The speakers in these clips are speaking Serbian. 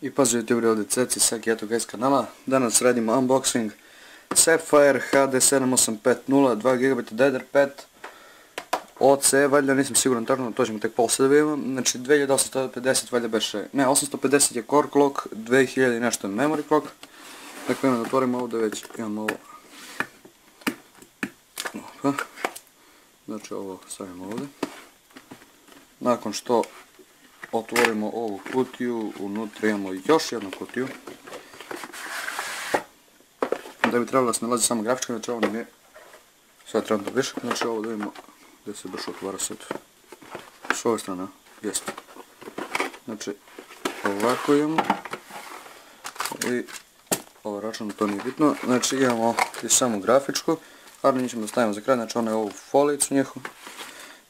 I pozdrav ljudi ovdje Ceci, Saki, eto ga iz kanala. Danas radimo unboxing Sapphire HD 7850 2GB DDR5 OC, valjda nisam siguran točno, to ćemo tek poslije da vidimo. Znači 2850 valjda beše, ne 850 je core clock, 2000 i nešto je memory clock. Dakle imam da otvorimo ovdje već, imamo ovo. Znači ovo stavimo ovdje. Nakon što otvorimo ovu kutiju, unutra imamo još jednu kutiju. Da bi trebalo da se nalazi samo grafička, znači ovo nam je sad trenutno više, znači ovo da vidimo gdje se baš otvara sad. S ove strane, jeste. Znači, ovako imamo. I ovo račun, to nije bitno. Znači imamo i samu grafičku, ali njih ćemo da stavimo za kraj, znači ono je ovu folicu njihovu.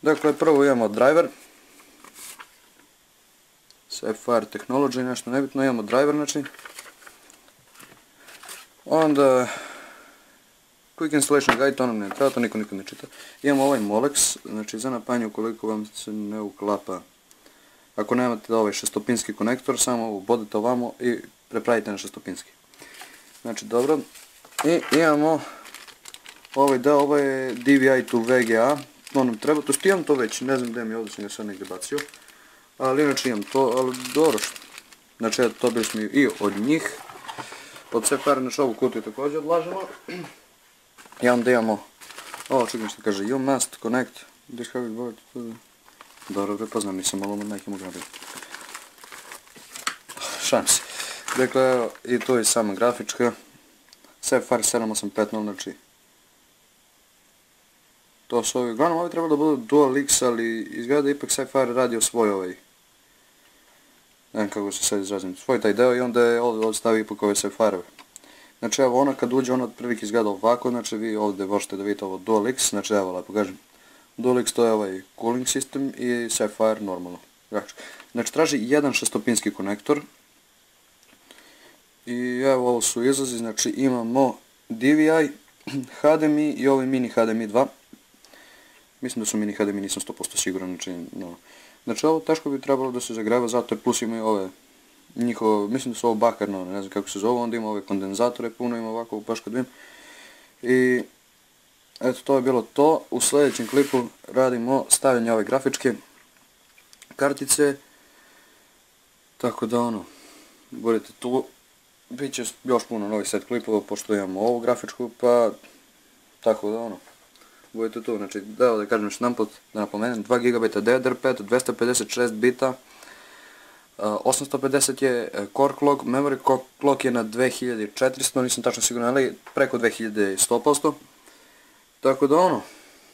Dakle, prvo imamo driver, Sapphire Technology, nešto nebitno, imamo driver znači. Onda Quick Installation Guide, to nam ne treba, to niko nikad ne čita. Imamo ovaj Molex, znači za napajanje ukoliko vam se ne uklapa. Ako nemate ovaj šestopinski konektor, samo ubodite ovamo i prepravite na šestopinski. Znači dobro. I imamo ovaj da, ovo je DVI to VGA, to nam treba, to imam to već, ne znam gdje mi ovdje sam ga sad negdje bacio. Ali inače imam to, ali dobro što. Znači to smo i od njih. Od sve pare, znači ovu kutiju također odlažemo. I onda imamo, ovo čekaj što kaže, you must connect heavy board. Dobro, prepoznam, nisam malo neki mogu nabiti. Šalim se. Dakle, evo, i to je sama grafička. Sapphire 7850, znači to su ovi, uglavnom ovi trebalo da budu Dual X, ali izgleda da ipak Sapphire radio svoj ovaj ne znam kako se sad izrazim, svoj taj deo i onda je ovdje odstavio ipak ove Sapphire-ove. Znači evo ona kad uđe ona prvih izgleda ovako, znači vi ovdje možete da vidite ovo Dual X, znači evo lepo kažem. Dual X to je ovaj cooling system i Sapphire normalno. Znači traži jedan šestopinski konektor. I evo ovo su izlazi, znači imamo DVI, HDMI i ovaj mini HDMI 2. Mislim da su mini HDMI, nisam 100% siguran, znači no. Znači ovo teško bi trebalo da se zagreva, zato je plus imaju ove njihovo, mislim da su ovo bakarno, ne znam kako se zove, onda ima ove kondenzatore, puno ima ovako baš kad vidim. I eto to je bilo to, u sljedećem klipu radimo stavljanje ove grafičke kartice, tako da ono, budete tu, bit će još puno novih set klipova pošto imamo ovu grafičku, pa tako da ono budete tu, znači da, da kažem još namput, da napomenem, 2 GB DDR5, 256 bita, 850 je e, core clock, memory clock je na 2400, nisam tačno siguran, ali preko 2100%. Tako da ono,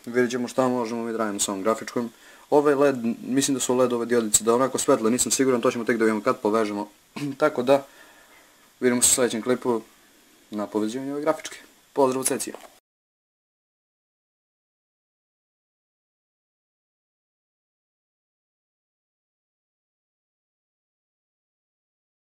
vidjet ćemo šta možemo mi radimo sa ovom grafičkom. Ove LED, mislim da su LED ove diodice da onako svetle, nisam siguran, to ćemo tek da vidimo kad povežemo. Tako da, vidimo se u sljedećem klipu na povezivanje ove grafičke. Pozdrav u Cecija!